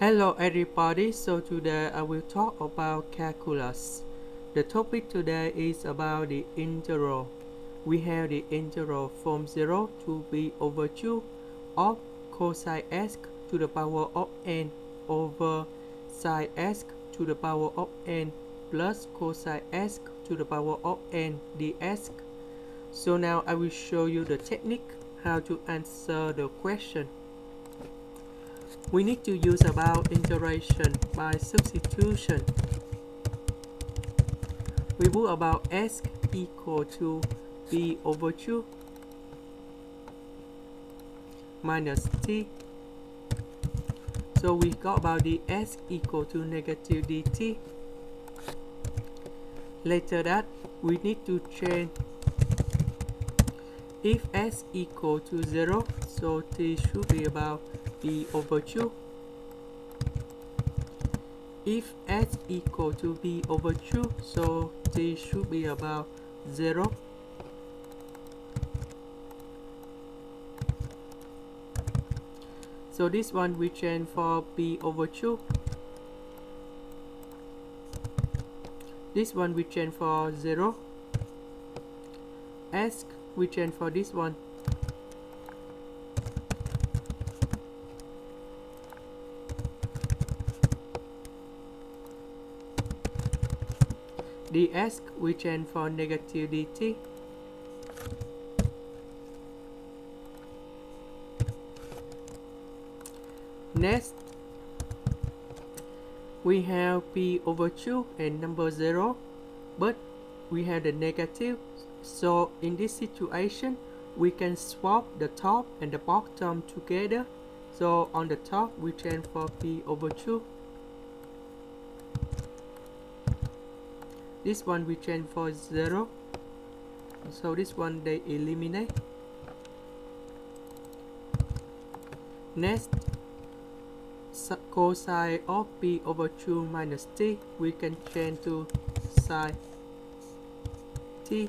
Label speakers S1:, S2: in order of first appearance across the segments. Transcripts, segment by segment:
S1: Hello everybody, so today I will talk about calculus. The topic today is about the integral. We have the integral from 0 to b over 2 of cosine s to the power of n over sine s to the power of n plus cosine s to the power of n ds. So now I will show you the technique how to answer the question. We need to use about integration by substitution. We put about s equal to b over 2 minus t. So we got about the s equal to negative dt. Later that we need to change if s equal to 0 so t should be about b over 2 if s equal to b over 2 so t should be about 0 so this one we change for b over 2 this one we change for zero. 0 s we change for this one ds which change for negative dt next we have p over 2 and number 0 but we have the negative so in this situation, we can swap the top and the bottom together. So on the top, we change for P over 2. This one we change for 0. So this one they eliminate. Next, cosine of P over 2 minus T, we can change to sine T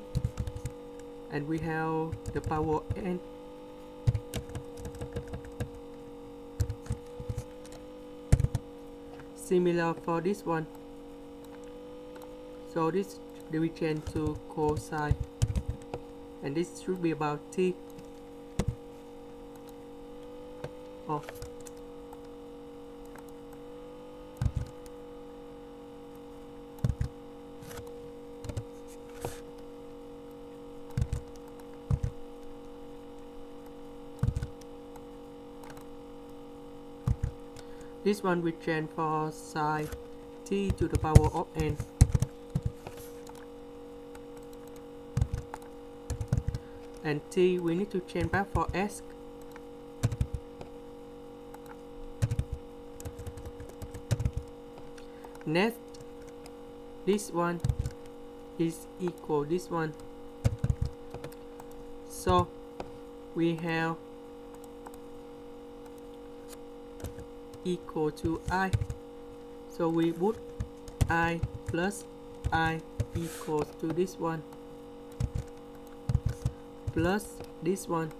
S1: and we have the power n similar for this one so this we change to cosine and this should be about t oh This one we change for sine t to the power of n. And t we need to change back for s. Next, this one is equal this one. So we have equal to i so we put i plus i equals to this one plus this one.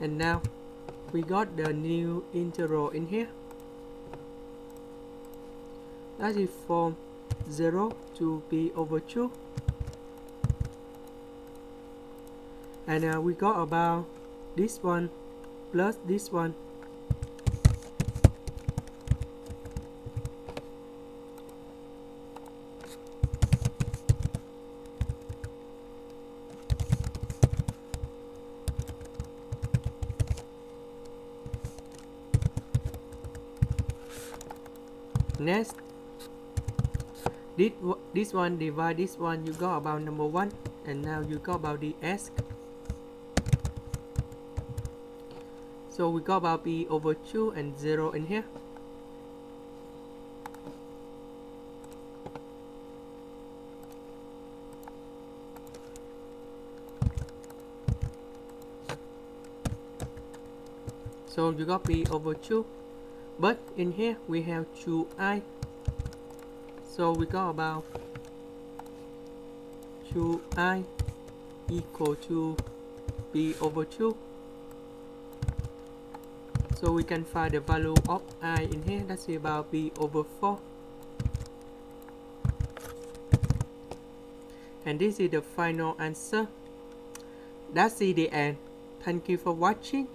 S1: And now we got the new integral in here. That is from 0 to b over 2 and uh, we got about this one plus this one next this, this one divide this one you got about number one and now you got about the s So we got about b over 2 and 0 in here. So you got b over 2. But in here we have 2i. So we got about 2i equal to b over 2 So we can find the value of i in here. That's about b over 4. And this is the final answer. That's the end. Thank you for watching.